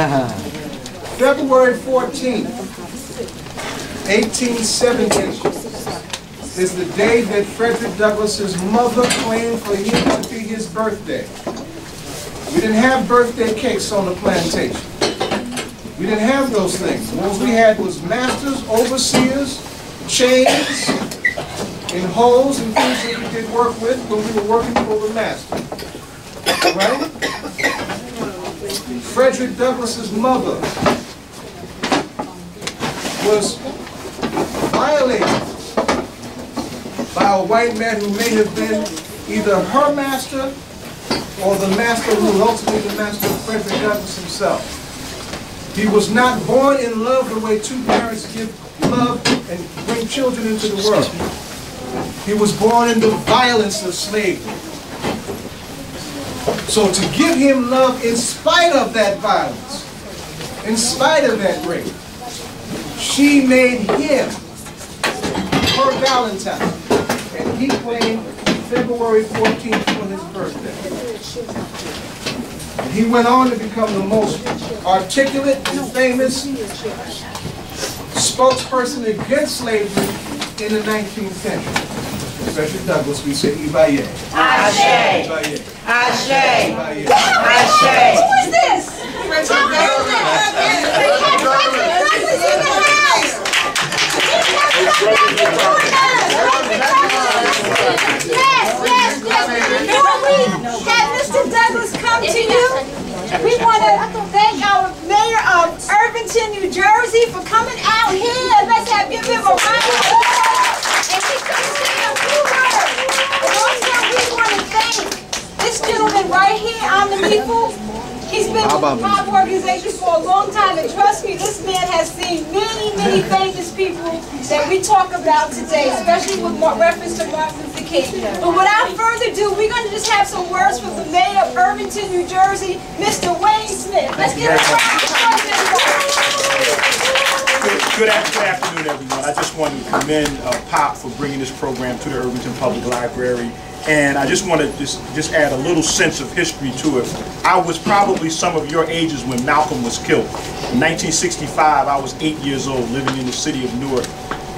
February 14th, 1870 is the day that Frederick Douglass's mother claimed for him to be his birthday. We didn't have birthday cakes on the plantation. We didn't have those things. What we had was masters, overseers, chains, and holes and things that we did work with when we were working for the master. Right? Frederick Douglass's mother was violated by a white man who may have been either her master or the master who was ultimately the master of Frederick Douglass himself. He was not born in love the way two parents give love and bring children into the world. He was born in the violence of slavery. So to give him love in spite of that violence, in spite of that rape, she made him her Valentine. And he claimed February 14th for his birthday. And He went on to become the most articulate and famous spokesperson against slavery in the 19th century. Especially Douglass, we say Ibaye. Ashe. Ibaye. Ashe. Ibaye. Ashe. Who is this? Tom Yes, yes, yes. Before we have Mr. Douglass come to you, we want to thank our mayor of Irvington, New Jersey for coming out here. Let's have give him a round of applause. And he's going to say a few words. And also we want to thank this gentleman right here on the people. He's been with the pop organization for a long time, and trust me, this man has seen many, many famous people that we talk about today, especially with reference to Martin Luther King. But without further ado, we're going to just have some words from the mayor of Irvington, New Jersey, Mr. Wayne Smith. Let's give a round of good afternoon, everyone. I just want to commend uh, POP for bringing this program to the Irvington Public Library. And I just want to just, just add a little sense of history to it. I was probably some of your ages when Malcolm was killed. In 1965, I was eight years old, living in the city of Newark.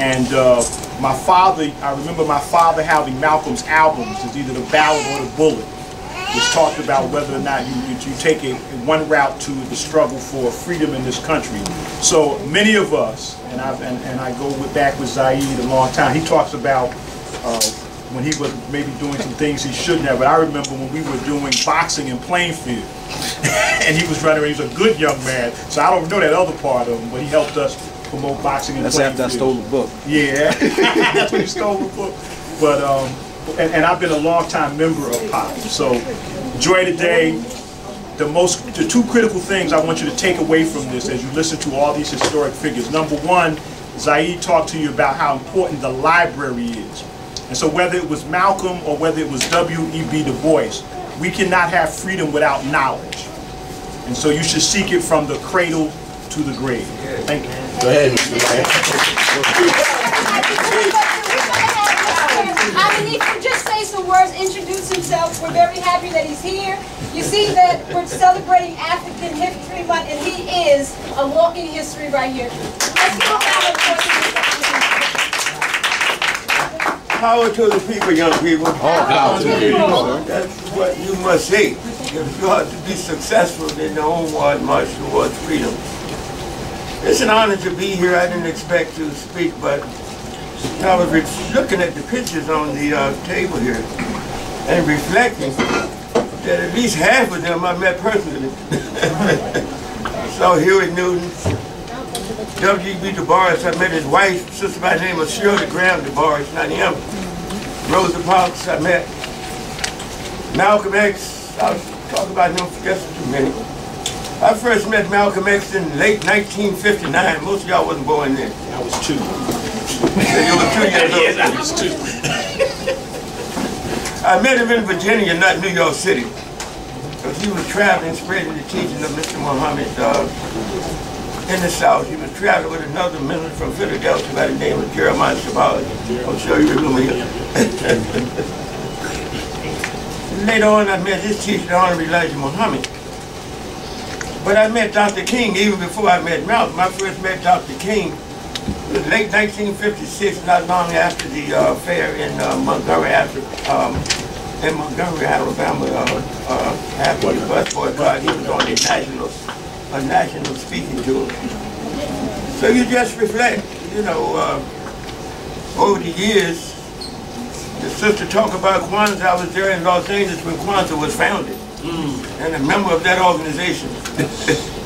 And uh, my father, I remember my father having Malcolm's albums, it's either the ballot or the bullet which talked about whether or not you, you, take a, one route to the struggle for freedom in this country. So many of us, and I, and, and I go with, back with Zayid a long time, he talks about uh, when he was maybe doing some things he shouldn't have, but I remember when we were doing boxing in Plainfield, and he was running, he was a good young man, so I don't know that other part of him, but he helped us promote boxing in That's after I stole the book. Yeah, that's when he stole the book. But um, and, and I've been a longtime member of POP. So enjoy the day. The most, the two critical things I want you to take away from this as you listen to all these historic figures. Number one, Zayid talked to you about how important the library is. And so whether it was Malcolm or whether it was W.E.B. Du Bois, we cannot have freedom without knowledge. And so you should seek it from the cradle to the grave. Thank you. Go ahead, Mr. Mayor. I mean, he can just say some words, introduce himself. We're very happy that he's here. You see that we're celebrating African History Month, and he is a walking history right here. Let's give a round of. Power to the people, young people. Oh, Power to the people. That's what you must say. If you are to be successful in the onward march towards freedom. It's an honor to be here. I didn't expect to speak, but I was looking at the pictures on the uh, table here and reflecting that at least half of them I met personally. so Huey Newton, W.E.B. Du Bois. I met his wife, sister by the name of Shirley Graham Du Bois, not him. Rosa Parks, I met. Malcolm X, I'll talk about him for just a minute. I first met Malcolm X in late 1959. Most of y'all wasn't born then. I was two. You were two years old. Yes, I was two. I met him in Virginia, not New York City. Because he was traveling, spreading the teaching of Mr. Muhammad uh, in the South. He was traveling with another minister from Philadelphia by the name of Jeremiah Shabazz. I'm sure you remember him. Later on, I met his teacher, the Honorable Elijah Muhammad. But I met Dr. King even before I met Malcolm. I first met Dr. King late 1956, not long after the uh, fair in uh, Montgomery, after, um, in Montgomery, Alabama, uh, uh, after the bus boycott. He was on a national, a national speaking tour. So you just reflect, you know, uh, over the years, the sister talked about Kwanzaa. I was there in Los Angeles when Kwanzaa was founded. And a member of that organization.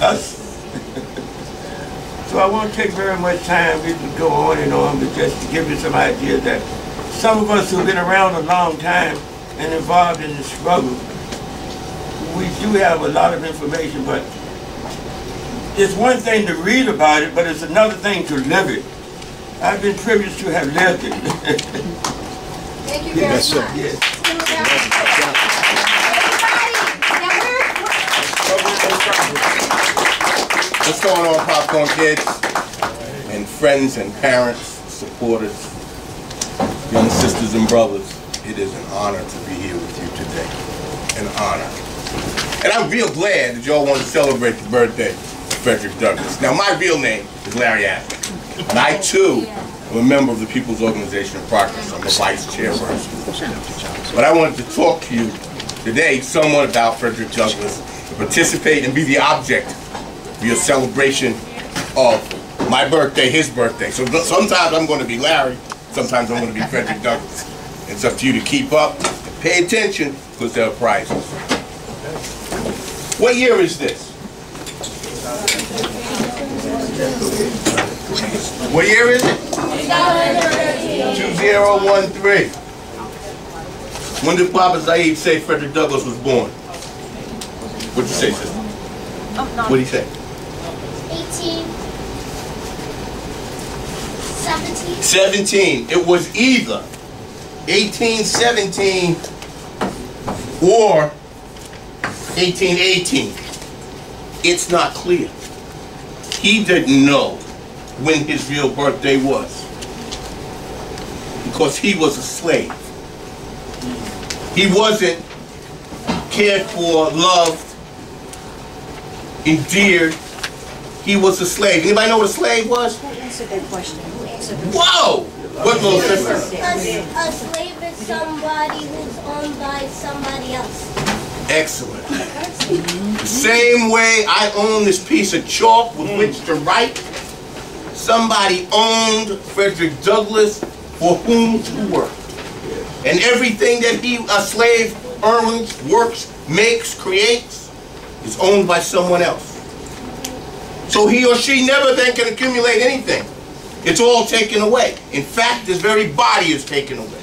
Us. so I won't take very much time. We can go on and on, but just to give you some idea that some of us who've been around a long time and involved in the struggle, we do have a lot of information, but it's one thing to read about it, but it's another thing to live it. I've been privileged to have lived it. Thank you very Yes, sir. yes. What's going on, Popcorn Kids? And friends and parents, supporters, young sisters and brothers, it is an honor to be here with you today. An honor. And I'm real glad that y'all want to celebrate the birthday of Frederick Douglass. Now, my real name is Larry Adams. And I, too, am a member of the People's Organization of Progress. I'm the vice chairperson. But I wanted to talk to you today somewhat about Frederick Douglass, participate and be the object your celebration of my birthday, his birthday. So sometimes I'm going to be Larry, sometimes I'm going to be Frederick Douglass. It's up to you to keep up, pay attention, because there are prizes. What year is this? What year is it? 2013. When did Papa Zayid say Frederick Douglass was born? What'd you say, sister? Oh, What'd he say? 18, 17, 17. It was either 1817 or 1818. It's not clear. He didn't know when his real birthday was because he was a slave. He wasn't cared for, loved, endeared. He was a slave. Anybody know what a slave was? Who answered that question? Who answered the Whoa! What little sister? a, a slave is somebody who's owned by somebody else. Excellent. The same way I own this piece of chalk with which to write, somebody owned Frederick Douglass for whom to work. And everything that he, a slave, earns, works, makes, creates, is owned by someone else. So he or she never then can accumulate anything. It's all taken away. In fact, his very body is taken away.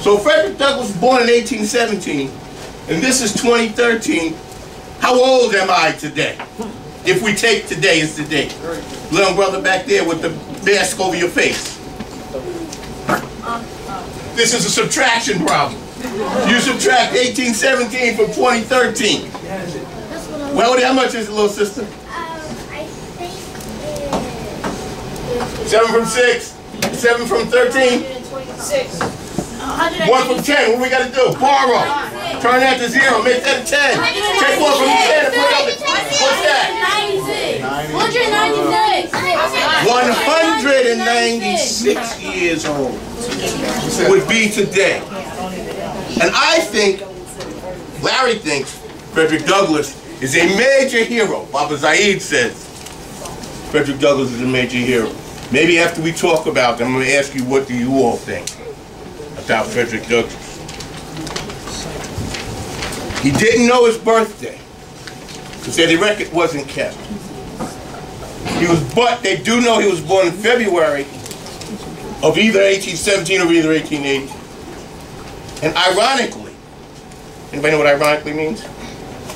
So Frederick Douglass was born in 1817, and this is 2013. How old am I today? If we take today as the date. Little brother back there with the mask over your face. This is a subtraction problem. You subtract 1817 from 2013. Well, how much is it, little sister? 7 from 6. 7 from 13. 6. 1 from 10. What we got to do? Borrow. Turn that to 0. Make that a 10. Take 1 from 10 and put up it. What's that? 196. 196 years old would be today. And I think, Larry thinks, Frederick Douglass is a major hero. Baba Zayid says, Frederick Douglass is a major hero. Maybe after we talk about them, I'm going to ask you what do you all think about Frederick Douglass. He didn't know his birthday because the record wasn't kept. He was, but they do know he was born in February of either 1817 or either 1818. And ironically, anybody know what ironically means?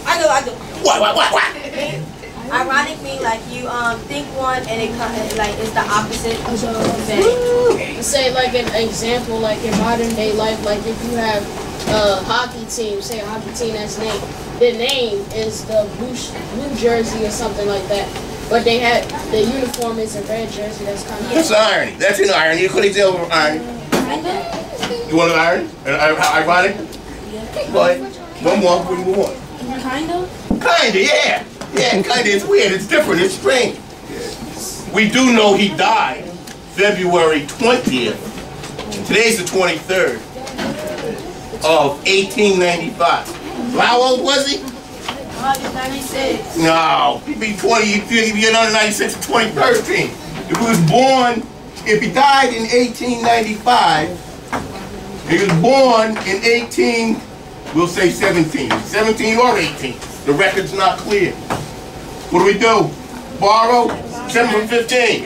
I do, I do. What, what, what, what? Ironic mean like you um think one and it come like it's the opposite of the thing. say like an example, like in modern day life, like if you have a hockey team, say a hockey team that's named, the name is the blue, sh- blue jersey or something like that. But they had the uniform is a red jersey. That's kind of That's of irony. That's an irony. You couldn't tell from irony. You want an irony? An i- ironic? Go ahead. One more. What do you kind of. Kinda, yeah. Yeah, kinda, it's weird, it's different, it's strange. We do know he died February 20th, today's the 23rd, of 1895. How old was he? August 96. No, he'd be 20, he'd be he'd be another 96 in 2013. If he was born, if he died in 1895, he was born in 18, we'll say 17, 17 or 18. The record's not clear. What do we do? Borrow? 7 from 15.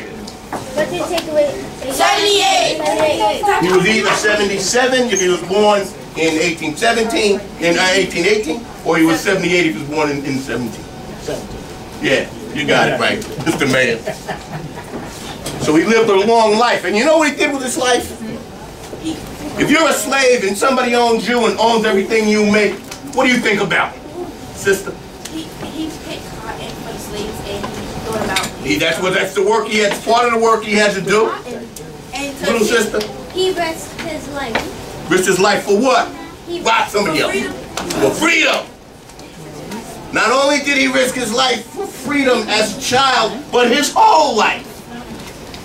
What did you take away? 78. 78. He was either 77 if he was born in 1817, in uh, 1818, or he was 78 if he was born in, in 17. Yeah, you got it right, Mr. Mayor. So he lived a long life, and you know what he did with his life? If you're a slave and somebody owns you and owns everything you make, what do you think about, sister? He, he picked cotton for the slaves and he thought about He, that's what that's the work he had. Part of the work he had to do, and little he- sister. He risked his life. Risked his life for what? He Rob somebody for else. freedom. for freedom. Not only did he risk his life for freedom as a child, but his whole life,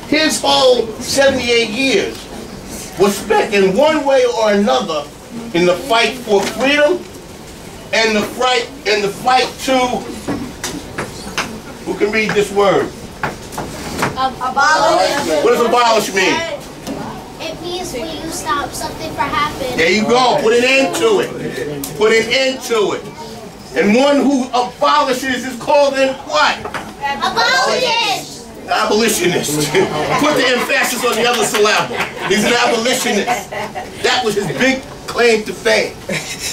his whole 78 years, was spent in one way or another in the fight for freedom and the fight and the fight to who can read this word? Um, abolish. What does abolish mean? It means when you stop something from happening. There you go. Put an end to it. Put an end to it. And one who abolishes is called an what? Abolish! Abolitionist. Put the emphasis on the other syllable. He's an abolitionist. That was his big claim to fame.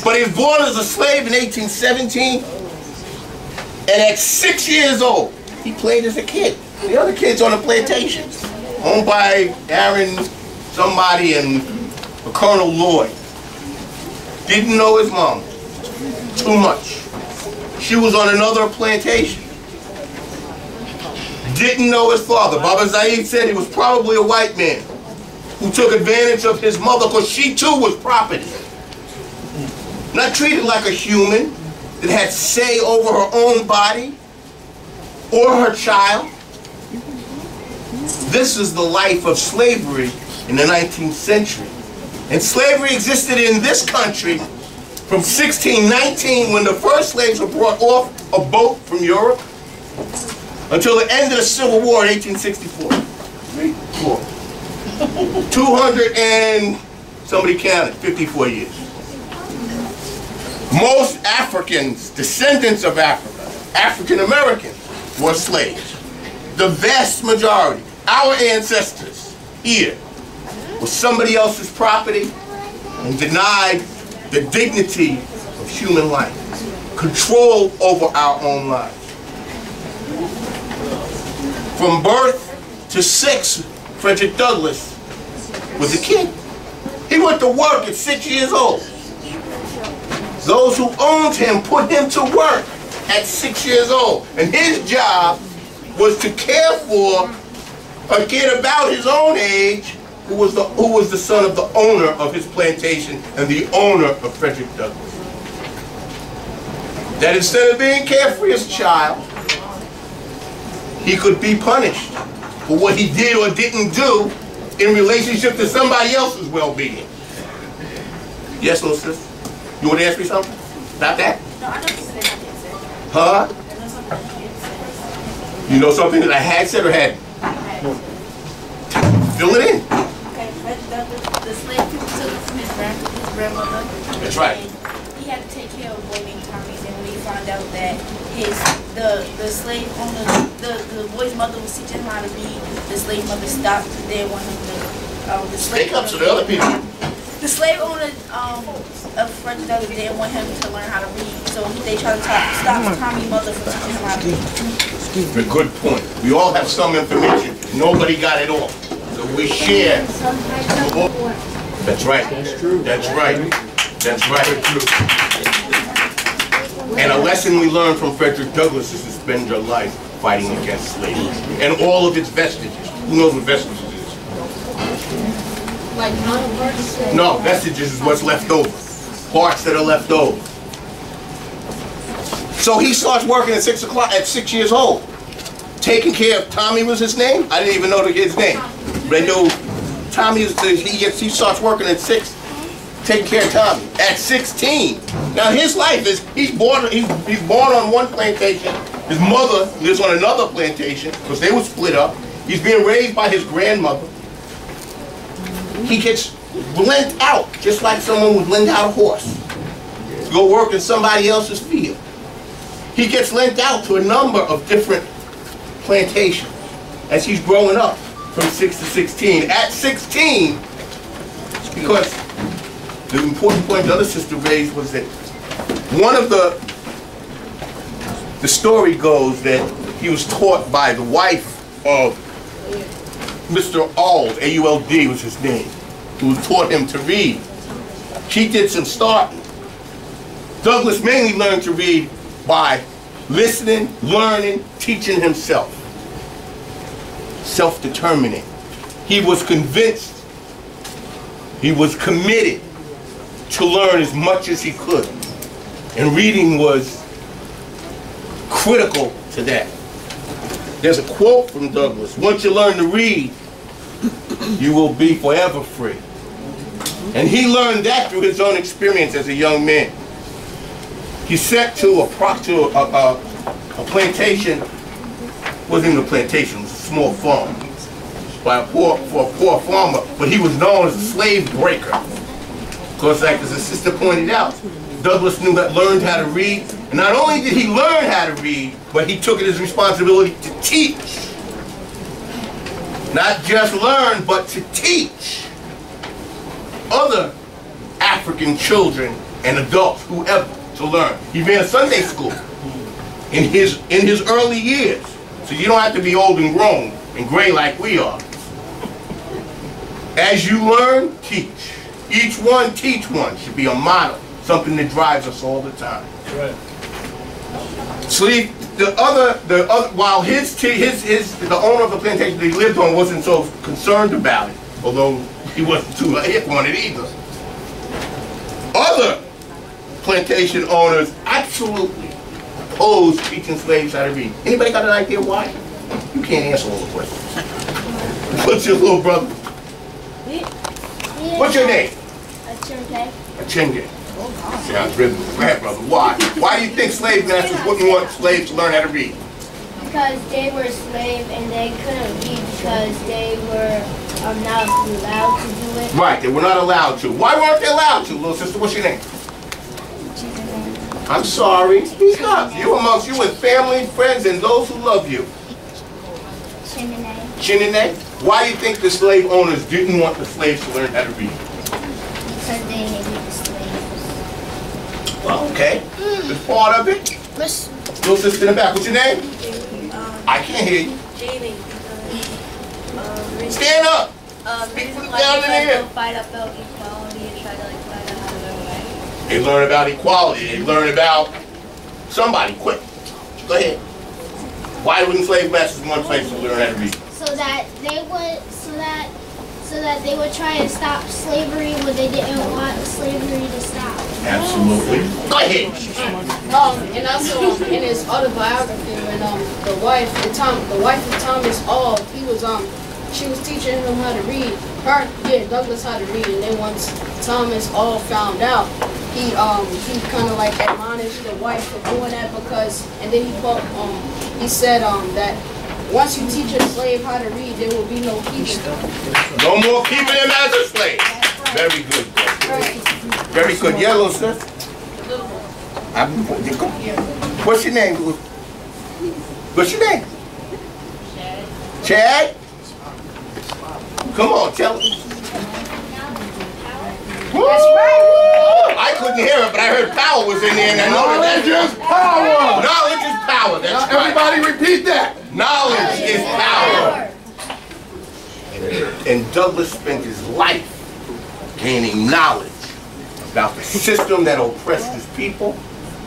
But he was born as a slave in 1817. And at six years old, he played as a kid. The other kids on the plantations, owned by Aaron somebody and Colonel Lloyd. Didn't know his mom too much. She was on another plantation. Didn't know his father. Baba Zayid said he was probably a white man who took advantage of his mother because she too was property. Not treated like a human that had say over her own body or her child. This is the life of slavery in the 19th century. And slavery existed in this country from 1619 when the first slaves were brought off a boat from Europe until the end of the Civil War in 1864. Three, four. 200 and somebody counted, 54 years. Most Africans, descendants of Africa, African Americans, were slaves. The vast majority, our ancestors here, was somebody else's property and denied the dignity of human life, control over our own lives. From birth to six, Frederick Douglass was a kid. He went to work at six years old. Those who owned him put him to work at six years old. And his job was to care for a kid about his own age who was the who was the son of the owner of his plantation and the owner of Frederick Douglass. That instead of being carefree as a child, he could be punished for what he did or didn't do in relationship to somebody else's well-being. Yes, little sister? You want to ask me something about that? No, I know is not yet said. Huh? I know something said. You know something that I had said or had? Fill it in. Okay, Fred Douglass, the slave people took it from his, grand, his grandmother. That's right. He had to take care of a boy named Tommy, and when he found out that his the the slave owner, the, the boy's mother was teaching him how to read, the slave mother stopped. They want him to. Um, the slave Speak up to the other people. The slave owner um, of Frederick Douglass didn't want him to learn how to read, so they tried to talk, stop Tommy's mother from teaching him how to read. excuse A good point. We all have some information. Nobody got it all. So we share. That's right. That's true. That's right. That's right. And a lesson we learned from Frederick Douglass is to spend your life fighting against slavery and all of its vestiges. Who knows what vestiges is? Like. No, vestiges is what's left over. Parts that are left over. So he starts working at six o'clock, at six years old. Taking care of, Tommy was his name? I didn't even know the kid's name. But I knew Tommy, is, he gets, he starts working at six, taking care of Tommy. At 16. Now his life is, he's born, he's, he's born on one plantation. His mother lives on another plantation, because they were split up. He's being raised by his grandmother. He gets lent out, just like someone would lend out a horse. Go work in somebody else's field. He gets lent out to a number of different plantations as he's growing up from 6 to 16. At 16, because the important point the other sister raised was that one of the, the story goes that he was taught by the wife of Mr. Auld, A-U-L-D was his name, who taught him to read. She did some starting. Douglass mainly learned to read by listening, learning, teaching himself. Self-determining. He was convinced, he was committed to learn as much as he could. And reading was critical to that. There's a quote from Douglass, once you learn to read, you will be forever free. And he learned that through his own experience as a young man. He set to a, to a, a, a plantation, wasn't even a plantation, was a small farm, by a poor, for a poor farmer, but he was known as a slave breaker. Because like as sister pointed out, Douglass knew that learned how to read, and not only did he learn how to read, but he took it as responsibility to teach. Not just learn, but to teach other African children and adults, whoever, to learn. He ran a Sunday school in his in his early years. So you don't have to be old and grown and gray like we are. As you learn, teach. Each one teach one should be a model, something that drives us all the time. Right. See, the other, the other, while his, his, his, the owner of the plantation that he lived on wasn't so concerned about it, although he wasn't too hip on it either. Other plantation owners absolutely opposed teaching slaves how to read. Anybody got an idea why? You can't answer all the questions. What's your little brother? What's your name? Achenge. Sounds really bad, brother. Why? Why do you think slave masters wouldn't want slaves to learn how to read? Because they were slaves and they couldn't read because they were um, not allowed to do it. Right, they were not allowed to. Why weren't they allowed to, little sister? What's your name? I'm sorry. Speak up. You amongst you with family, friends, and those who love you. Chinene. Why do you think the slave owners didn't want the slaves to learn how to read? Because they hated the slaves. Well, okay. It's part of it. Little sister in the back. What's your name? I can't hear you. Jamie. Stand up. Um, Speak reason from why down in here. they'll fight about equality and try to like find out how to run away. They learn about equality. They learn about somebody. Quick. Go ahead. Why wouldn't slave masters want slaves to learn how to read? So that they would, so that, so that they would try and stop slavery when they didn't want slavery to stop. Absolutely. Go ahead. Um, and also um, in his autobiography, when um the wife, the Tom, the wife of Thomas Auld, he was um, she was teaching him how to read. Her, yeah, Douglass how to read, and then once Thomas Auld found out, he um he kind of like admonished the wife for doing that because, and then he put um he said um that once you teach a slave how to read, there will be no keeping. No more keeping him as a slave. Very good. Very good. Yellow, sir. I'm, what's your name? What's your name? Chad. Come on, tell us. I couldn't hear it, but I heard power was in there, and I know that Knowledge is power. knowledge is power. That's. Everybody repeat that. Knowledge is power. And Douglass spent his life gaining knowledge about the system that oppressed his people,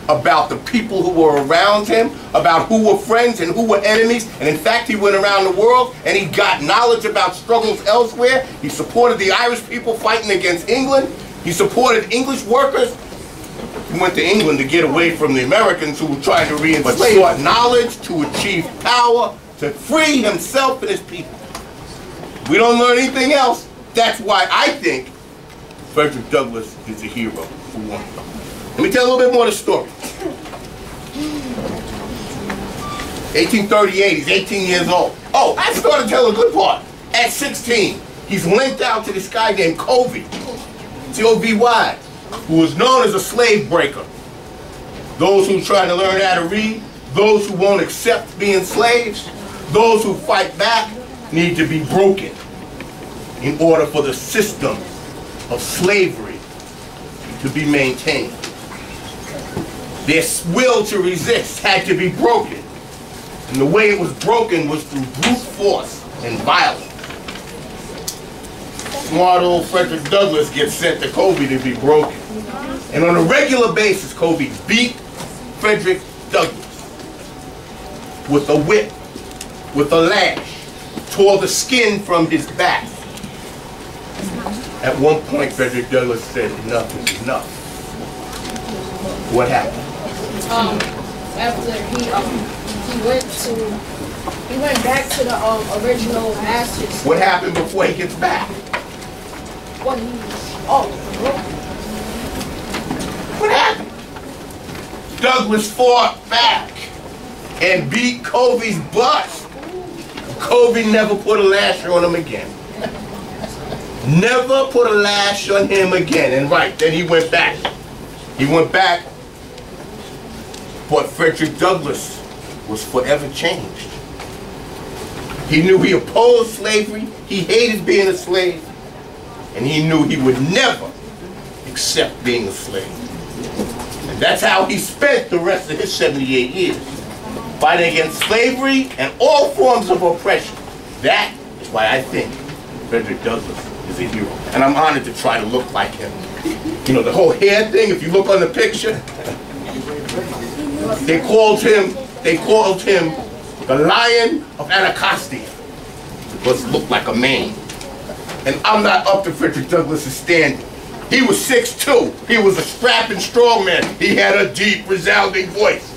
about the people who were around him, about who were friends and who were enemies. And in fact, he went around the world and he got knowledge about struggles elsewhere. He supported the Irish people fighting against England. He supported English workers He went to England to get away from the Americans who were trying to re-enslave. But sought knowledge to achieve power, to free himself and his people. We don't learn anything else. That's why I think Frederick Douglass is a hero for one. Let me tell a little bit more of the story. 1838, he's 18 years old. Oh, I started to tell a good part. At 16, he's linked out to this guy named Covey, C-O-V-Y, who was known as a slave breaker. Those who try to learn how to read, those who won't accept being slaves, those who fight back need to be broken in order for the system of slavery to be maintained. Their will to resist had to be broken. And the way it was broken was through brute force and violence. Smart old Frederick Douglass gets sent to Covey to be broken. And on a regular basis, Covey beat Frederick Douglass with a whip, with a lash, tore the skin from his back. At one point, Frederick Douglass said, enough is enough. What happened? Um, after he um he went to he went back to the um original masters. What happened before he gets back? What he oh What happened? Douglass fought back and beat Covey's butt. Covey never put a lash on him again. Never put a lash on him again. And right, then he went back. He went back. But Frederick Douglass was forever changed. He knew he opposed slavery. He hated being a slave. And he knew he would never accept being a slave. And that's how he spent the rest of his 78 years. Fighting against slavery and all forms of oppression. That is why I think Frederick Douglass is a hero. And I'm honored to try to look like him. You know, the whole hair thing, if you look on the picture, they called him, they called him the Lion of Anacostia. Because looked like a man. And I'm not up to Frederick Douglass's standard. He was 6'2". He was a strapping strong man. He had a deep, resounding voice.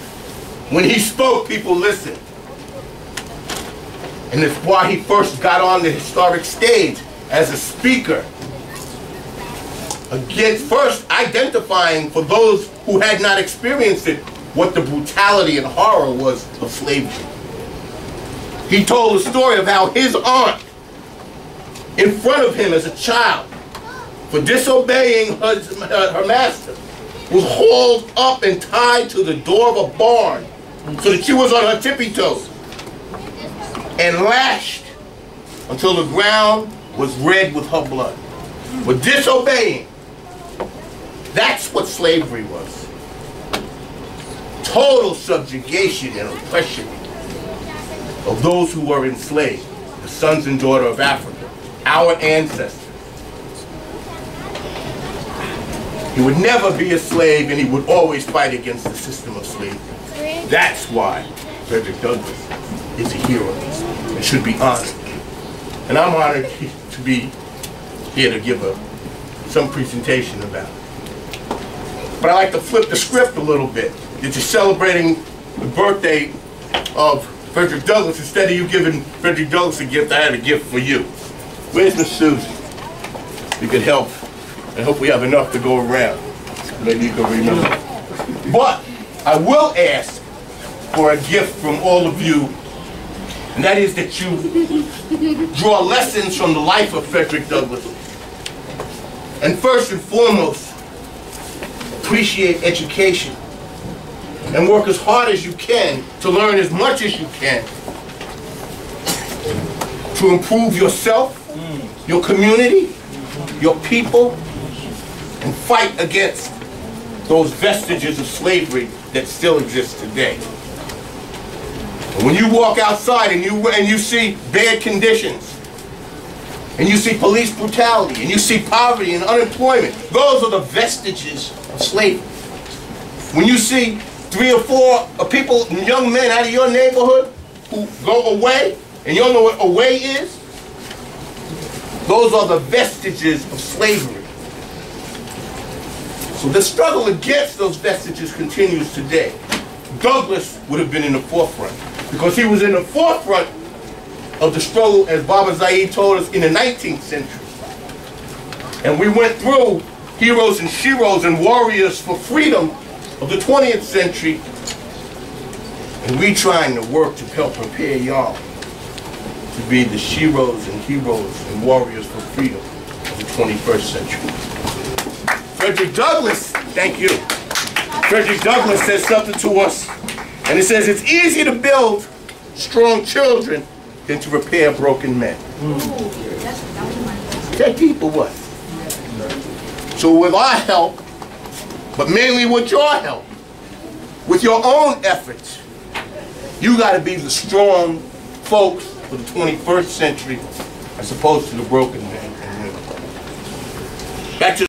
When he spoke, people listened. And it's why he first got on the historic stage as a speaker. Again, first identifying for those who had not experienced it what the brutality and horror was of slavery. He told the story of how his aunt, in front of him as a child, for disobeying her, her master, was hauled up and tied to the door of a barn so that she was on her tippy toes and lashed until the ground was red with her blood. For disobeying. That's what slavery was. Total subjugation and oppression of those who were enslaved, the sons and daughters of Africa, our ancestors. He would never be a slave and he would always fight against the system of slavery. That's why Frederick Douglass is a hero and should be honored. And I'm honored to be here to give a, some presentation about it. But I like to flip the script a little bit. That you're celebrating the birthday of Frederick Douglass. Instead of you giving Frederick Douglass a gift, I had a gift for you. Where's Miss Susie? You could help. I hope we have enough to go around. Maybe you can remember. But I will ask for a gift from all of you, and that is that you draw lessons from the life of Frederick Douglass. And first and foremost, appreciate education and work as hard as you can to learn as much as you can to improve yourself, your community, your people, and fight against those vestiges of slavery that still exist today. When you walk outside and you and you see bad conditions, and you see police brutality, and you see poverty and unemployment, those are the vestiges of slavery. When you see three or four uh, people, young men out of your neighborhood who go away, and you don't know what away is, those are the vestiges of slavery. So the struggle against those vestiges continues today. Douglass would have been in the forefront because he was in the forefront of the struggle, as Baba Zayid told us, in the 19th century. And we went through heroes and sheroes and warriors for freedom of the 20th century. And we trying to work to help prepare y'all to be the sheroes and heroes and warriors for freedom of the 21st century. Frederick Douglass, thank you. Frederick Douglass says something to us, and it says it's easier to build strong children than to repair broken men. That people what? So with our help, but mainly with your help, with your own efforts, you got to be the strong folks for the 21st century as opposed to the broken men. Back to